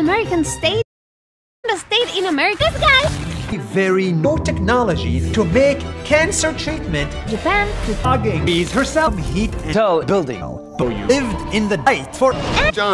American state? The state in America? guys. guy! Very no technology to make cancer treatment. Japan, to Hugging bees herself heat tell building. So you lived in the night for John.